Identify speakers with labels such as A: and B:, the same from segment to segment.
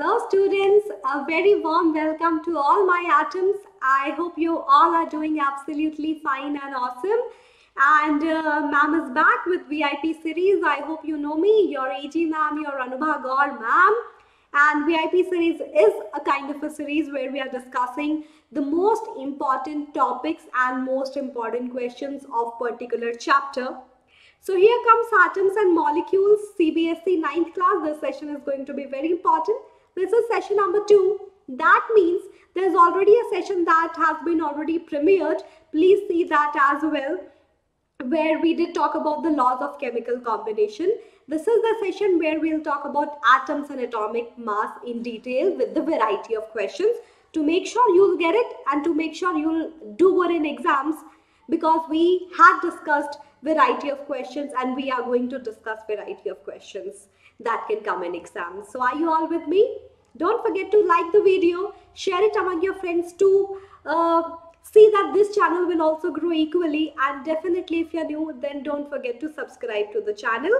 A: Hello students, a very warm welcome to all my atoms. I hope you all are doing absolutely fine and awesome. And uh, ma'am is back with VIP series. I hope you know me, your AG ma'am, your Anubha Gaur ma'am. And VIP series is a kind of a series where we are discussing the most important topics and most important questions of particular chapter. So here comes atoms and molecules, CBSE 9th class. This session is going to be very important. This is session number two. That means there's already a session that has been already premiered. Please see that as well where we did talk about the laws of chemical combination. This is the session where we'll talk about atoms and atomic mass in detail with the variety of questions to make sure you'll get it and to make sure you'll do well in exams because we had discussed variety of questions and we are going to discuss variety of questions that can come in exams. So are you all with me? Don't forget to like the video, share it among your friends too. Uh, see that this channel will also grow equally and definitely if you're new then don't forget to subscribe to the channel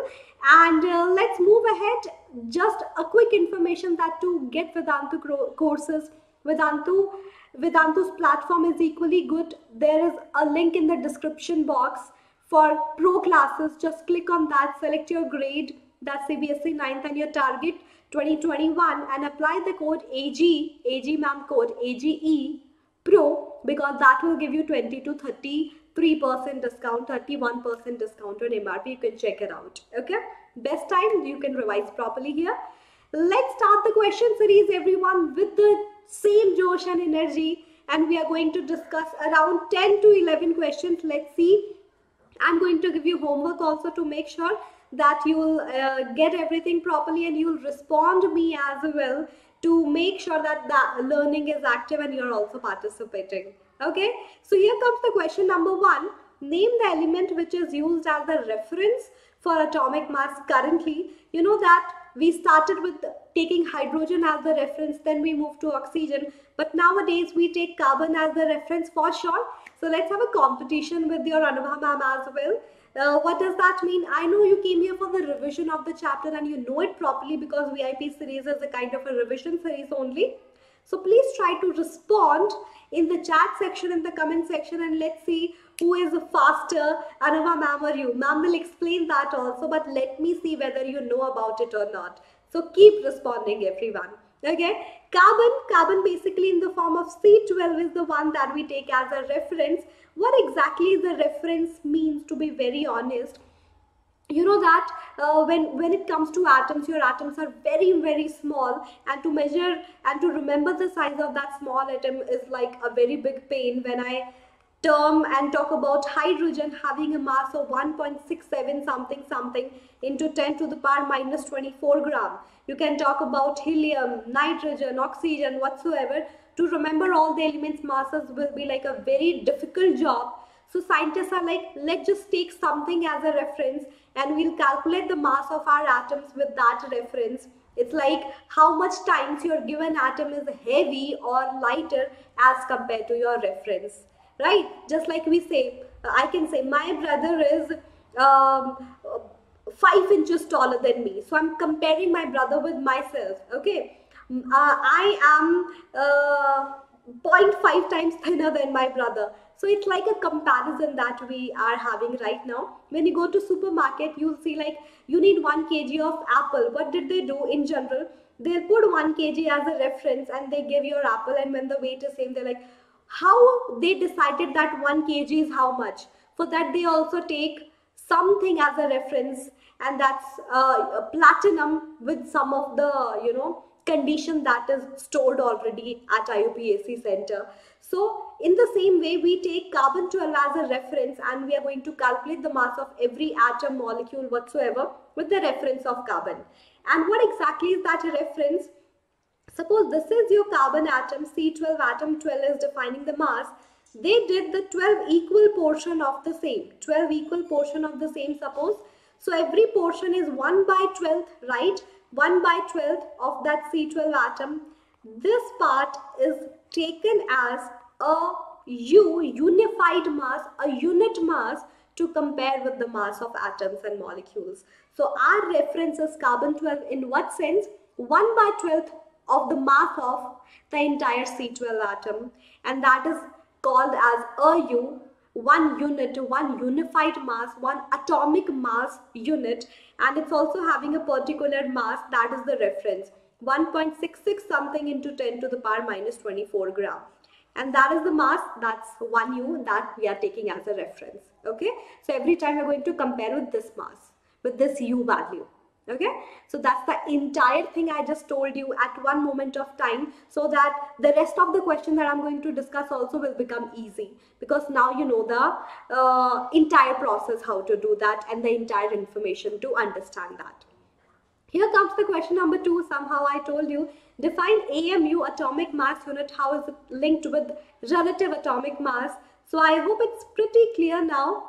A: and uh, let's move ahead just a quick information that to get Vedantu courses Vedantu Vedantu's platform is equally good there is a link in the description box for pro classes just click on that select your grade that's CBSE 9th and your target 2021 and apply the code AG AG ma'am code AGE Pro because that will give you 20 to 33% discount, 31% discount on MRP. You can check it out. Okay. Best time you can revise properly here. Let's start the question series, everyone, with the same Josh and energy. And we are going to discuss around 10 to 11 questions. Let's see. I'm going to give you homework also to make sure that you'll uh, get everything properly and you'll respond me as well to make sure that the learning is active and you're also participating. Okay, so here comes the question number one. Name the element which is used as the reference for atomic mass currently. You know that we started with taking hydrogen as the reference, then we moved to oxygen. But nowadays we take carbon as the reference for sure. So let's have a competition with your Anubha ma'am as well. Uh, what does that mean? I know you came here for the revision of the chapter and you know it properly because VIP series is a kind of a revision series only. So please try to respond in the chat section, in the comment section and let's see who is faster, Anubha ma'am or you. Ma'am will explain that also but let me see whether you know about it or not. So keep responding everyone. Okay, carbon, carbon basically in the form of C12 is the one that we take as a reference. What exactly the reference means to be very honest? You know that uh, when when it comes to atoms your atoms are very very small and to measure and to remember the size of that small atom is like a very big pain. When i term and talk about hydrogen having a mass of 1.67 something something into 10 to the power minus 24 gram you can talk about helium nitrogen oxygen whatsoever to remember all the elements masses will be like a very difficult job. So scientists are like, let's just take something as a reference and we'll calculate the mass of our atoms with that reference. It's like how much times your given atom is heavy or lighter as compared to your reference, right? Just like we say, I can say my brother is um, five inches taller than me. So I'm comparing my brother with myself, okay? uh, I am uh, 0.5 times thinner than my brother. So it's like a comparison that we are having right now. When you go to supermarket, you'll see like you need 1 kg of apple. What did they do in general? They'll put 1 kg as a reference and they give your apple and when the weight is same, they're like, how they decided that 1 kg is how much? For that they also take something as a reference and that's uh, platinum with some of the, you know, condition that is stored already at IUPAC center. So in the same way, we take carbon 12 as a reference and we are going to calculate the mass of every atom molecule whatsoever with the reference of carbon. And what exactly is that reference? Suppose this is your carbon atom, C12 atom 12 is defining the mass. They did the 12 equal portion of the same, 12 equal portion of the same suppose. So every portion is 1 by 12th, right? 1 by 12th of that C12 atom. This part is taken as a U, unified mass, a unit mass to compare with the mass of atoms and molecules. So our reference is carbon 12 in what sense? 1 by 12th of the mass of the entire C12 atom and that is called as AU one unit, one unified mass, one atomic mass unit and it's also having a particular mass that is the reference 1.66 something into 10 to the power minus 24 gram. And that is the mass that's 1u that we are taking as a reference okay? So every time we're going to compare with this mass with this u value okay? So that's the entire thing i just told you at one moment of time so that the rest of the question that i'm going to discuss also will become easy. Because now you know the uh, entire process how to do that and the entire information to understand that. Here comes the question number two. Somehow i told you define amu atomic mass unit. How is it linked with relative atomic mass? So i hope it's pretty clear now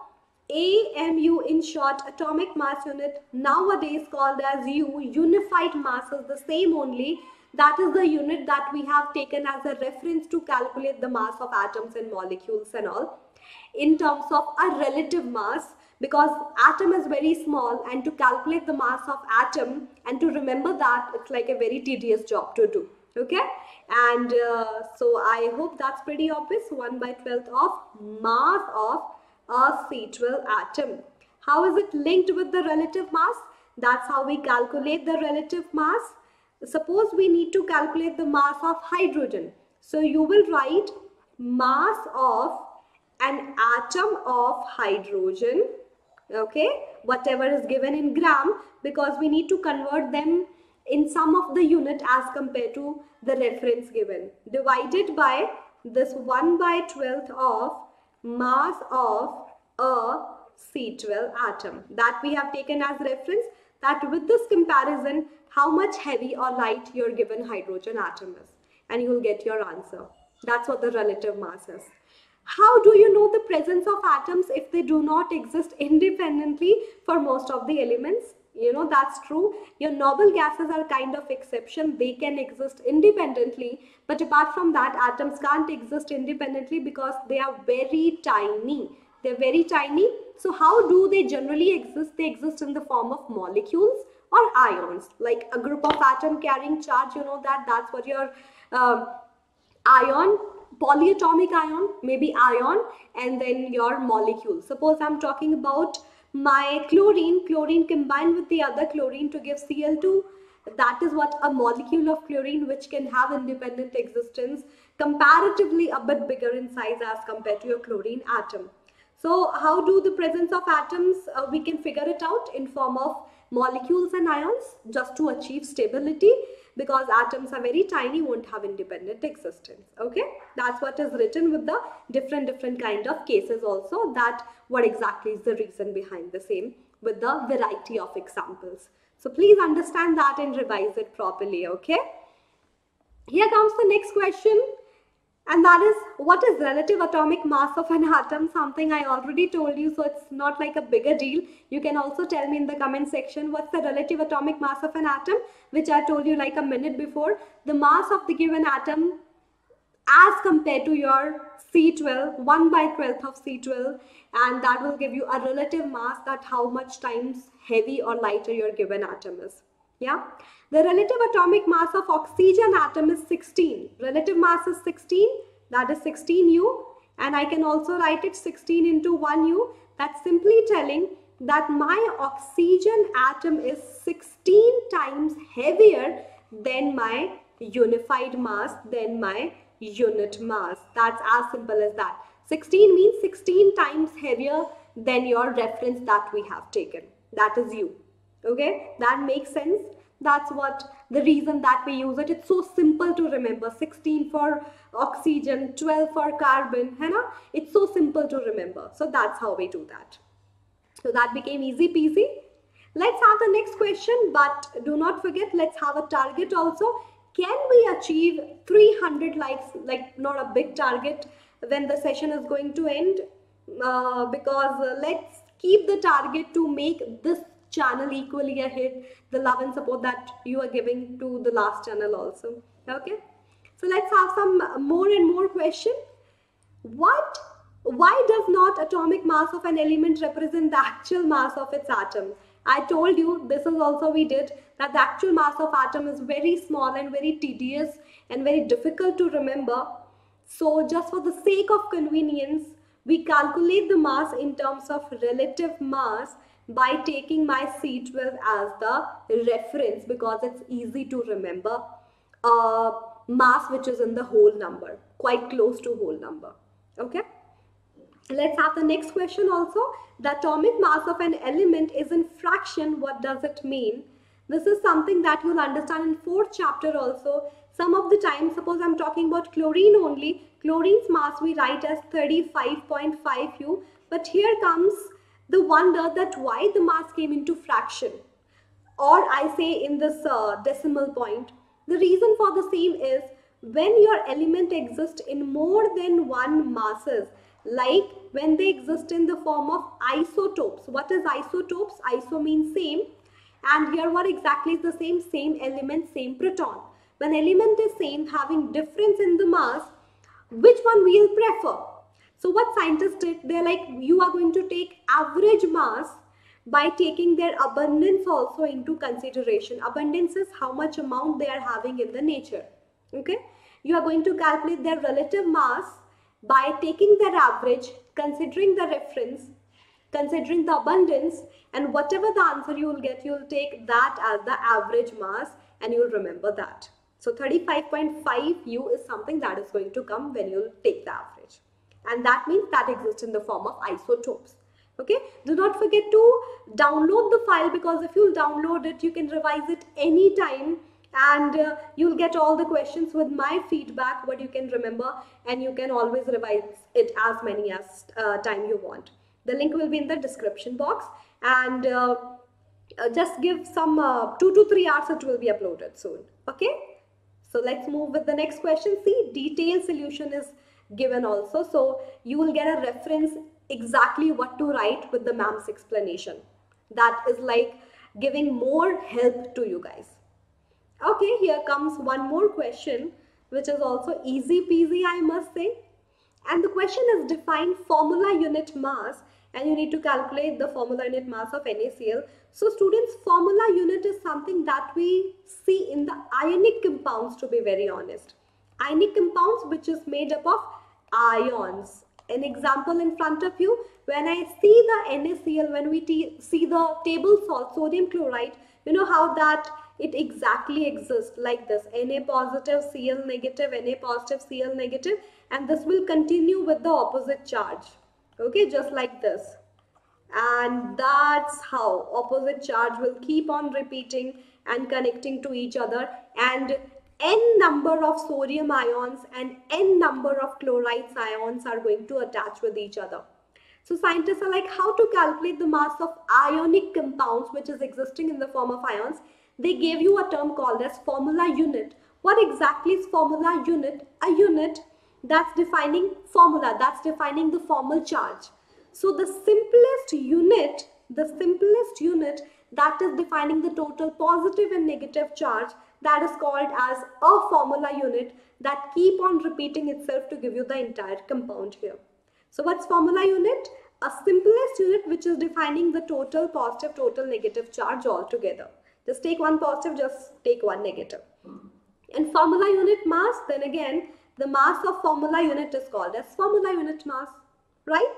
A: AMU in short atomic mass unit nowadays called as U unified mass is the same only. That is the unit that we have taken as a reference to calculate the mass of atoms and molecules and all. In terms of a relative mass because atom is very small and to calculate the mass of atom and to remember that it's like a very tedious job to do okay? And uh, so I hope that's pretty obvious. 1 by 12th of mass of a C12 atom. How is it linked with the relative mass? That's how we calculate the relative mass. Suppose we need to calculate the mass of hydrogen. So you will write mass of an atom of hydrogen okay whatever is given in gram because we need to convert them in some of the unit as compared to the reference given divided by this 1 by 12th of mass of a C12 atom that we have taken as reference that with this comparison how much heavy or light your given hydrogen atom is and you will get your answer. That's what the relative mass is. How do you know the presence of atoms if they do not exist independently for most of the elements? You know, that's true. Your noble gases are kind of exception. They can exist independently. But apart from that, atoms can't exist independently because they are very tiny. They're very tiny. So how do they generally exist? They exist in the form of molecules or ions. Like a group of atom carrying charge, you know that that's what your uh, ion polyatomic ion, maybe ion, and then your molecule. Suppose I'm talking about my chlorine, chlorine combined with the other chlorine to give Cl2. That is what a molecule of chlorine which can have independent existence comparatively a bit bigger in size as compared to your chlorine atom. So how do the presence of atoms, uh, we can figure it out in form of molecules and ions just to achieve stability because atoms are very tiny won't have independent existence okay? That's what is written with the different different kind of cases also that what exactly is the reason behind the same with the variety of examples. So please understand that and revise it properly okay? Here comes the next question and that is what is relative atomic mass of an atom something i already told you so it's not like a bigger deal you can also tell me in the comment section what's the relative atomic mass of an atom which i told you like a minute before the mass of the given atom as compared to your C12, 1 by 12th of C12 and that will give you a relative mass that how much times heavy or lighter your given atom is. Yeah. The relative atomic mass of oxygen atom is 16. Relative mass is 16. That is 16U. And I can also write it 16 into 1U. That's simply telling that my oxygen atom is 16 times heavier than my unified mass, than my unit mass. That's as simple as that. 16 means 16 times heavier than your reference that we have taken. That is U. Okay, that makes sense. That's what the reason that we use it. It's so simple to remember. 16 for oxygen, 12 for carbon. Hai? It's so simple to remember. So that's how we do that. So that became easy peasy. Let's have the next question, but do not forget, let's have a target also. Can we achieve 300 likes, like not a big target when the session is going to end? Uh, because uh, let's keep the target to make this channel equally a hit the love and support that you are giving to the last channel also. Okay? So let's have some more and more question. What why does not atomic mass of an element represent the actual mass of its atom? I told you this is also we did that the actual mass of atom is very small and very tedious and very difficult to remember. So just for the sake of convenience, we calculate the mass in terms of relative mass by taking my C12 as the reference because it's easy to remember uh, mass which is in the whole number, quite close to whole number. Okay. Let's have the next question also. The atomic mass of an element is in fraction. What does it mean? This is something that you'll understand in fourth chapter also. Some of the time, suppose I'm talking about chlorine only. Chlorine's mass we write as 35.5 U. But here comes the wonder that why the mass came into fraction. Or I say in this uh, decimal point. The reason for the same is when your element exists in more than one masses, like when they exist in the form of isotopes. What is isotopes? Iso means same. And here what exactly is the same? Same element, same proton. When element is same, having difference in the mass, which one we'll prefer? So what scientists did, they're like, you are going to take average mass by taking their abundance also into consideration. Abundance is how much amount they are having in the nature. Okay. You are going to calculate their relative mass by taking their average, considering the reference, considering the abundance, and whatever the answer you will get, you will take that as the average mass and you will remember that. So 35.5 U is something that is going to come when you will take the average. And that means that exists in the form of isotopes. Okay, do not forget to download the file because if you download it, you can revise it anytime and uh, you'll get all the questions with my feedback what you can remember and you can always revise it as many as uh, time you want. The link will be in the description box and uh, uh just give some uh, two to three hours it will be uploaded soon. Okay? So let's move with the next question. See detailed solution is given also so you will get a reference exactly what to write with the ma'am's explanation that is like giving more help to you guys Okay, here comes one more question, which is also easy peasy, I must say. And the question is define formula unit mass and you need to calculate the formula unit mass of NaCl. So students, formula unit is something that we see in the ionic compounds to be very honest. Ionic compounds which is made up of ions. An example in front of you, when I see the NaCl, when we see the table salt, sodium chloride, you know how that it exactly exists like this. Na positive Cl negative Na positive Cl negative and this will continue with the opposite charge. Okay just like this. And that's how opposite charge will keep on repeating and connecting to each other and n number of sodium ions and n number of chlorides ions are going to attach with each other so scientists are like how to calculate the mass of ionic compounds which is existing in the form of ions they gave you a term called as formula unit. What exactly is formula unit? A unit that's defining formula, that's defining the formal charge. So the simplest unit, the simplest unit that is defining the total positive and negative charge that is called as a formula unit that keep on repeating itself to give you the entire compound here. So what's formula unit? A simplest unit which is defining the total positive, total negative charge altogether. Just take one positive, just take one negative. And formula unit mass, then again, the mass of formula unit is called as formula unit mass, right?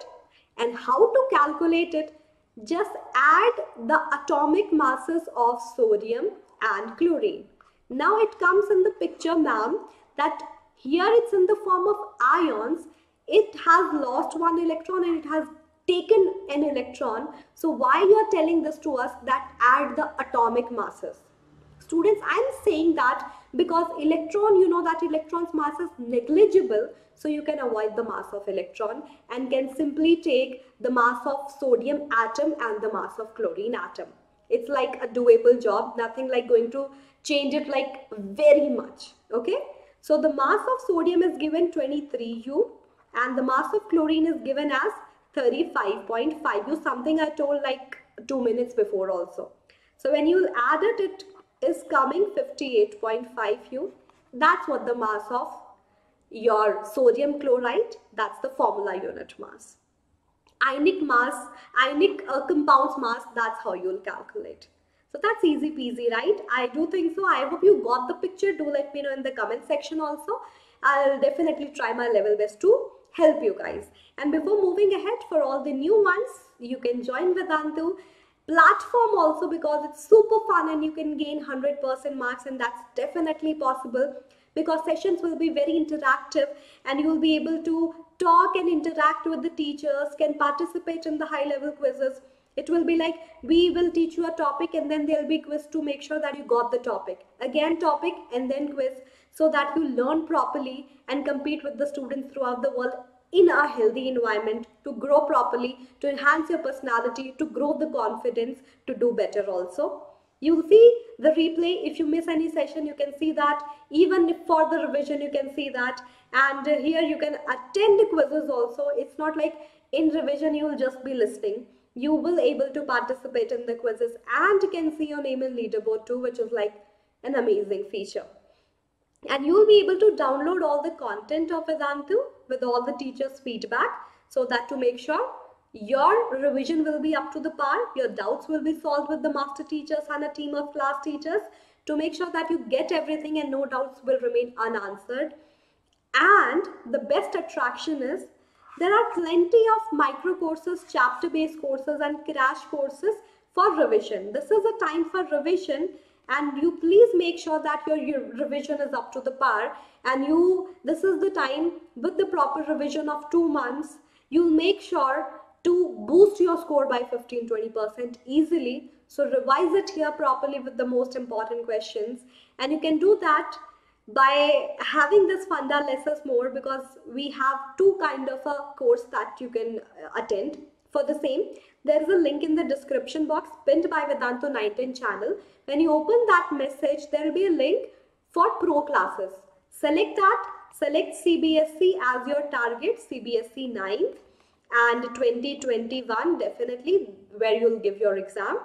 A: And how to calculate it? Just add the atomic masses of sodium and chlorine. Now it comes in the picture, ma'am, that here it's in the form of ions. It has lost one electron and it has taken an electron. So why you are telling this to us that add the atomic masses? Students, I'm saying that because electron, you know that electron's mass is negligible. So you can avoid the mass of electron and can simply take the mass of sodium atom and the mass of chlorine atom. It's like a doable job, nothing like going to change it like very much. Okay. So the mass of sodium is given 23U and the mass of chlorine is given as 35.5U. something I told like two minutes before also. So when you add it, it is coming 58.5 U. That's what the mass of your sodium chloride, that's the formula unit mass. ionic mass, ionic uh, compounds mass, that's how you'll calculate. So that's easy peasy, right? I do think so. I hope you got the picture. Do let me know in the comment section also. I'll definitely try my level best to help you guys. And before moving ahead, for all the new ones, you can join Vedantu platform also because it's super fun and you can gain 100% marks and that's definitely possible because sessions will be very interactive and you will be able to talk and interact with the teachers, can participate in the high level quizzes. It will be like we will teach you a topic and then there'll be quiz to make sure that you got the topic. Again topic and then quiz so that you learn properly and compete with the students throughout the world in a healthy environment to grow properly, to enhance your personality, to grow the confidence, to do better also. You'll see the replay. If you miss any session, you can see that. Even for the revision, you can see that. And here you can attend the quizzes also. It's not like in revision, you will just be listening. You will able to participate in the quizzes and you can see your name in leaderboard too, which is like an amazing feature. And you will be able to download all the content of Vedantu with all the teachers' feedback so that to make sure your revision will be up to the par, your doubts will be solved with the master teachers and a team of class teachers to make sure that you get everything and no doubts will remain unanswered. And the best attraction is there are plenty of micro courses, chapter based courses, and crash courses for revision. This is a time for revision and you please make sure that your, your revision is up to the par and you this is the time with the proper revision of two months You'll make sure to boost your score by 15 20% easily so revise it here properly with the most important questions and you can do that by having this funda less is more because we have two kind of a course that you can uh, attend for the same there is a link in the description box pinned by Vedantu 19 channel. When you open that message, there will be a link for pro classes. Select that, select CBSE as your target, CBSE 9th and 2021 definitely where you'll give your exam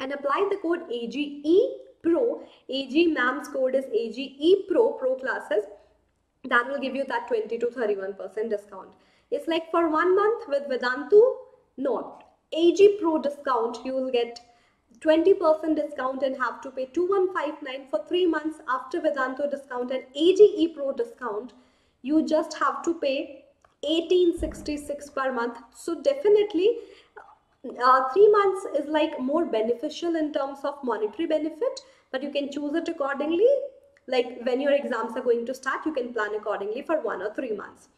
A: and apply the code AGE Pro. AG ma'am's code is AGE Pro, Pro classes. That will give you that 20 to 31% discount. It's like for one month with Vedantu, no, AG Pro discount, you will get 20% discount and have to pay 2159 for 3 months after Vedantu discount and AGE Pro discount. You just have to pay 1866 per month. So definitely uh, 3 months is like more beneficial in terms of monetary benefit but you can choose it accordingly like when your exams are going to start you can plan accordingly for 1 or 3 months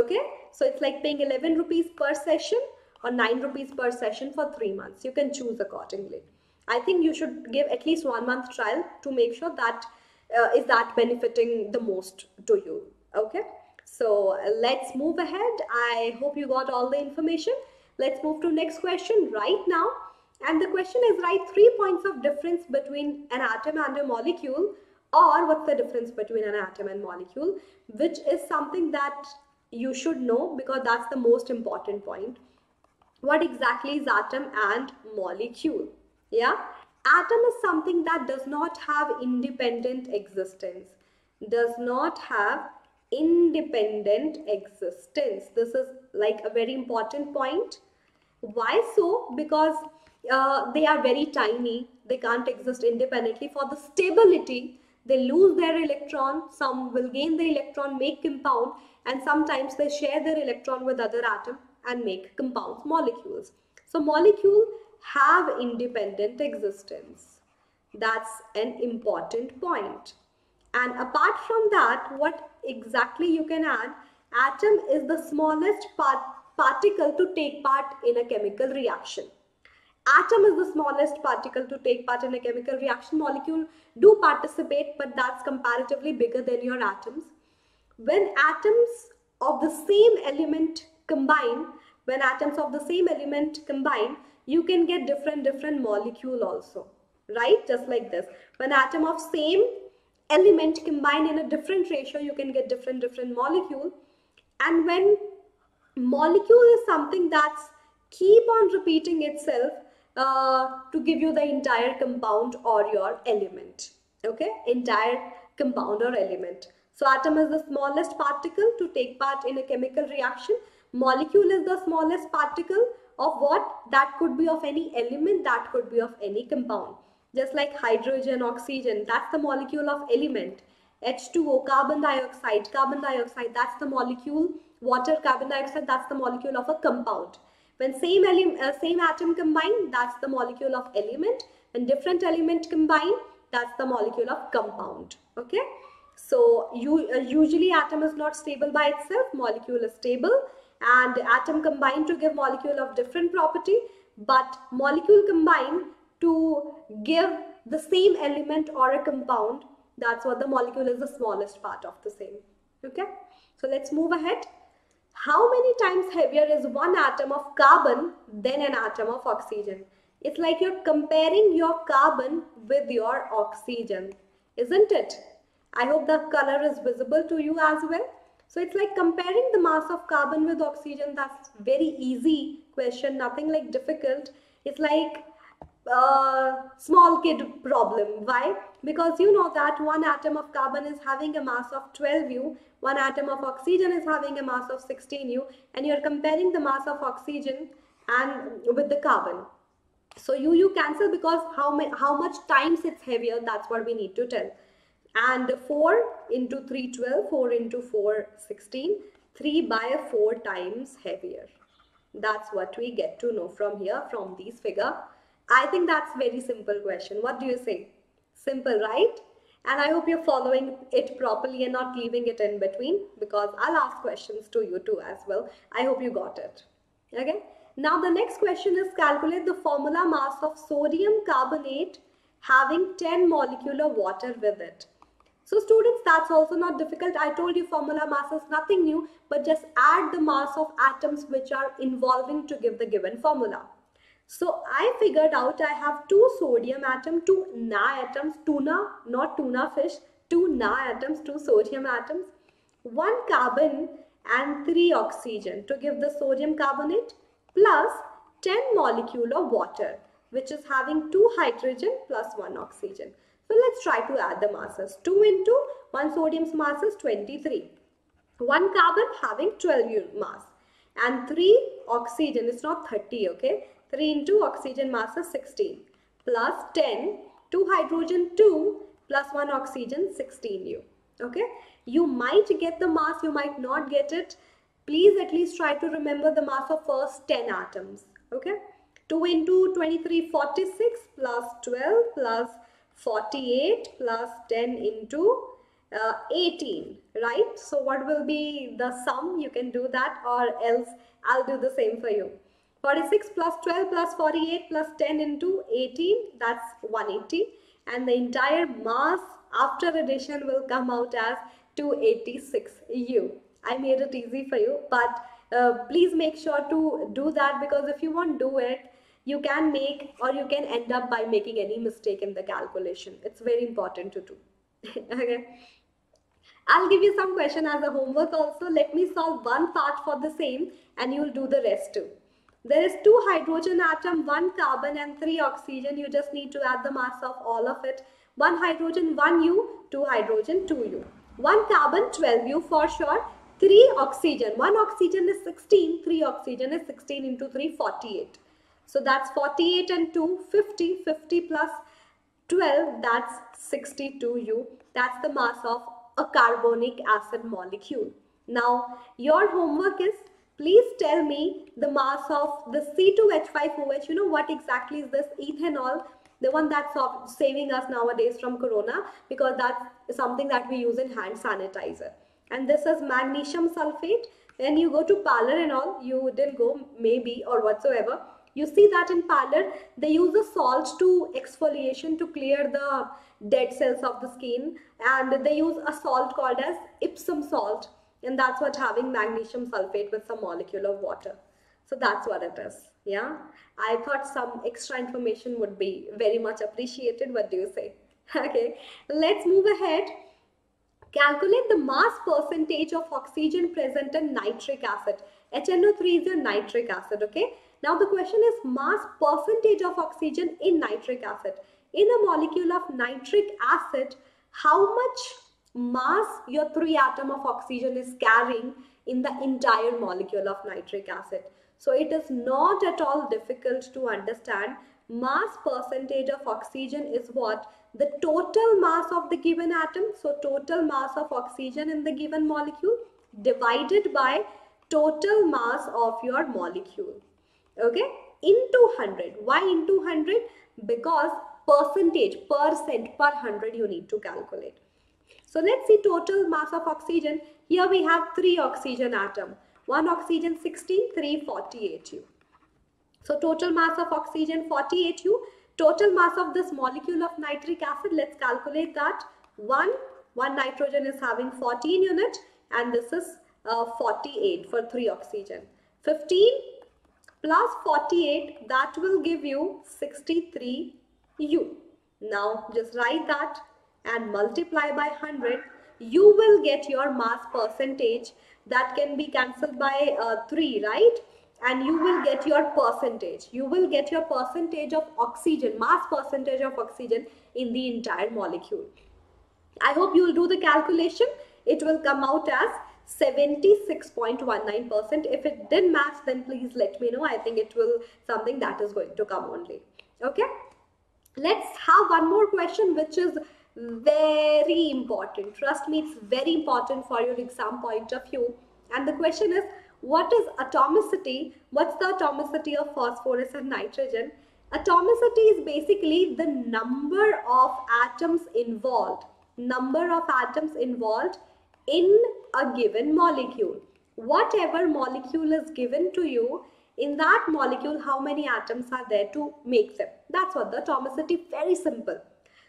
A: okay so it's like paying 11 rupees per session or 9 rupees per session for 3 months. You can choose accordingly. I think you should give at least one month trial to make sure that uh, is that benefiting the most to you. Okay. So uh, let's move ahead. I hope you got all the information. Let's move to next question right now. And the question is write three points of difference between an atom and a molecule or what's the difference between an atom and molecule which is something that you should know because that's the most important point. What exactly is atom and molecule? Yeah? Atom is something that does not have independent existence. Does not have independent existence. This is like a very important point why so because uh, they are very tiny they can't exist independently for the stability they lose their electron some will gain the electron make compound and sometimes they share their electron with other atom and make compounds molecules. So molecule have independent existence. That's an important point. And apart from that, what exactly you can add, atom is the smallest part, particle to take part in a chemical reaction. Atom is the smallest particle to take part in a chemical reaction. Molecule do participate, but that's comparatively bigger than your atoms. When atoms of the same element combine, when atoms of the same element combine, you can get different, different molecule also, right? Just like this. When atom of same element combine in a different ratio, you can get different, different molecule. And when molecule is something that's keep on repeating itself uh, to give you the entire compound or your element, okay? Entire compound or element. So atom is the smallest particle to take part in a chemical reaction Molecule is the smallest particle of what? That could be of any element, that could be of any compound. Just like hydrogen, oxygen, that's the molecule of element. H2O, carbon dioxide, carbon dioxide, that's the molecule. Water, carbon dioxide, that's the molecule of a compound. When same, uh, same atom combine, that's the molecule of element. When different element combine, that's the molecule of compound. Okay. So you, uh, usually atom is not stable by itself, molecule is stable and atom combine to give molecule of different property but molecule combine to give the same element or a compound that's what the molecule is the smallest part of the same okay so let's move ahead how many times heavier is one atom of carbon than an atom of oxygen it's like you're comparing your carbon with your oxygen isn't it i hope the color is visible to you as well so it's like comparing the mass of carbon with oxygen. That's very easy question, nothing like difficult. It's like small kid problem. Why? Because you know that one atom of carbon is having a mass of 12U, one atom of oxygen is having a mass of 16U, and you're comparing the mass of oxygen and with the carbon. So you you cancel because how, how much times it's heavier, that's what we need to tell and 4 into 3 12 4 into 4 16 3 by 4 times heavier that's what we get to know from here from these figure i think that's very simple question. What do you say? Simple right? And i hope you're following it properly and not leaving it in between because i'll ask questions to you too as well. I hope you got it. Okay? Now the next question is calculate the formula mass of sodium carbonate having 10 molecular water with it. So students, that's also not difficult. I told you formula mass is nothing new, but just add the mass of atoms which are involving to give the given formula. So I figured out I have two sodium atoms, two Na atoms, tuna, not tuna fish, two Na atoms, two sodium atoms, one carbon and three oxygen to give the sodium carbonate plus 10 molecule of water which is having two hydrogen plus one oxygen. So let's try to add the masses. 2 into 1 sodium's mass is 23. 1 carbon having 12 mass. And 3 oxygen is not 30, okay? 3 into oxygen mass is 16. Plus 10, 2 hydrogen 2 plus 1 oxygen 16U. Okay? You might get the mass, you might not get it. Please at least try to remember the mass of first 10 atoms. Okay? 2 into 23, 46 plus 12 plus 48 plus 10 into uh, 18 right so what will be the sum you can do that or else I'll do the same for you 46 plus 12 plus 48 plus 10 into 18 that's 180 and the entire mass after addition will come out as 286 U. I made it easy for you but uh, please make sure to do that because if you won't do it you can make or you can end up by making any mistake in the calculation. It's very important to do. okay. I'll give you some question as a homework also. Let me solve one part for the same and you'll do the rest too. There is two hydrogen atom, one carbon and three oxygen. You just need to add the mass of all of it. One hydrogen, one U, two hydrogen, two U. One carbon, 12U for sure. Three oxygen, one oxygen is 16, three oxygen is 16 into 3, 48. So that's 48 and 2, 50, 50 plus 12, that's 62U. That's the mass of a carbonic acid molecule. Now, your homework is please tell me the mass of the C2H5OH. You know what exactly is this ethanol? The one that's saving us nowadays from corona because that's something that we use in hand sanitizer. And this is magnesium sulfate. When you go to parlor and all, you didn't go maybe or whatsoever you see that in parlor, they use a salt to exfoliation to clear the dead cells of the skin and they use a salt called as Epsom salt and that's what having magnesium sulfate with some molecule of water. So that's what it is. Yeah. I thought some extra information would be very much appreciated. What do you say? Okay. Let's move ahead. Calculate the mass percentage of oxygen present in nitric acid. HNO3 is your nitric acid. Okay. Now the question is mass percentage of oxygen in nitric acid. In a molecule of nitric acid, how much mass your three atom of oxygen is carrying in the entire molecule of nitric acid. So it is not at all difficult to understand mass percentage of oxygen is what? The total mass of the given atom. So total mass of oxygen in the given molecule divided by total mass of your molecule. Okay, into 100. Why into 100? Because percentage, percent per 100 you need to calculate. So let's see total mass of oxygen. Here we have three oxygen atom. One oxygen 16, 3 48U. So total mass of oxygen 48U. Total mass of this molecule of nitric acid, let's calculate that. 1, 1 nitrogen is having 14 unit and this is uh, 48 for 3 oxygen. 15 plus 48 that will give you 63U. Now just write that and multiply by 100 you will get your mass percentage that can be cancelled by uh, 3 right? And you will get your percentage. You will get your percentage of oxygen mass percentage of oxygen in the entire molecule. I hope you will do the calculation. It will come out as 76.19% if it didn't match then please let me know. I think it will something that is going to come only. Okay? Let's have one more question which is very important. Trust me it's very important for your exam point of view. And the question is what is atomicity? What's the atomicity of phosphorus and nitrogen? Atomicity is basically the number of atoms involved. Number of atoms involved in a given molecule. Whatever molecule is given to you in that molecule how many atoms are there to make them? That's what the atomicity very simple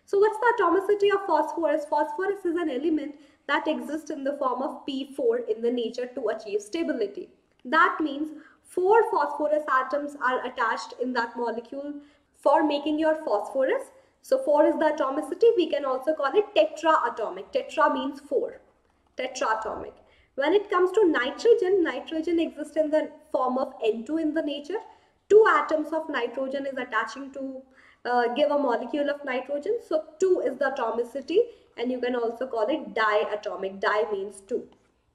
A: so what's the atomicity of phosphorus? Phosphorus is an element that exists in the form of P4 in the nature to achieve stability. That means four phosphorus atoms are attached in that molecule for making your phosphorus. So 4 is the atomicity. We can also call it tetraatomic. Tetra means 4. Tetraatomic. When it comes to nitrogen, nitrogen exists in the form of N2 in the nature. Two atoms of nitrogen is attaching to uh, give a molecule of nitrogen. So 2 is the atomicity and you can also call it diatomic. Di means 2.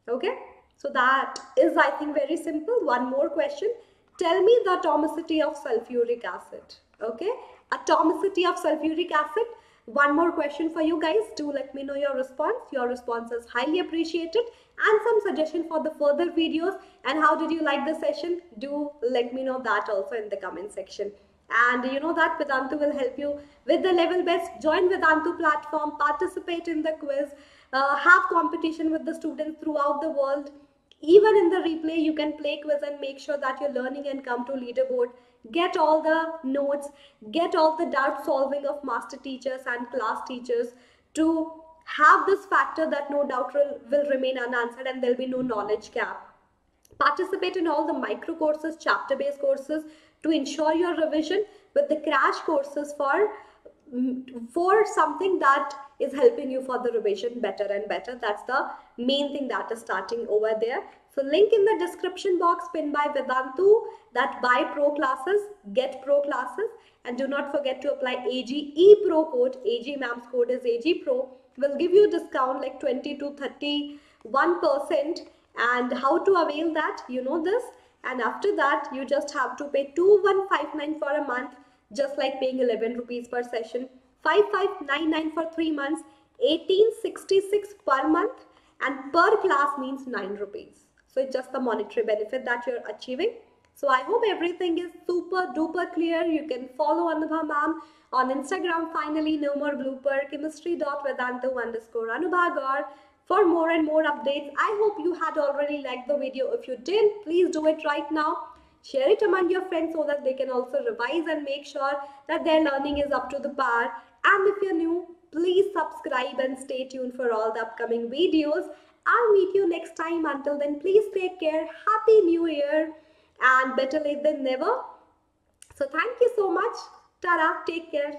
A: Okay. So that is I think very simple. One more question. Tell me the atomicity of sulfuric acid. Okay. Atomicity of sulfuric acid. One more question for you guys. Do let me know your response. Your response is highly appreciated and some suggestion for the further videos and how did you like the session? Do let me know that also in the comment section and you know that Vedantu will help you with the level best. Join Vedantu platform, participate in the quiz, uh, have competition with the students throughout the world. Even in the replay, you can play quiz and make sure that you're learning and come to leaderboard. Get all the notes, get all the doubt solving of master teachers and class teachers to have this factor that no doubt will, will remain unanswered and there'll be no knowledge gap. Participate in all the micro courses, chapter based courses to ensure your revision with the crash courses for mm, for something that is helping you for the revision better and better. That's the main thing that is starting over there. So link in the description box pinned by Vedantu that buy pro classes get pro classes and do not forget to apply AGE pro code. AG MAM's code is AG pro. Will give you discount like 20 to 31 percent. And how to avail that? You know this and after that you just have to pay 2159 for a month just like paying 11 rupees per session. 5599 for 3 months 1866 per month and per class means 9 rupees. So it's just the monetary benefit that you're achieving. So I hope everything is super duper clear. You can follow Anubha ma'am on Instagram. Finally, no more blooper, chemistry.vedantu underscore Anubha for more and more updates. I hope you had already liked the video. If you didn't, please do it right now. Share it among your friends so that they can also revise and make sure that their learning is up to the par. And if you're new, please subscribe and stay tuned for all the upcoming videos. I'll meet you next time. Until then, please take care. Happy New Year and better late than never. So thank you so much. Tara, take care.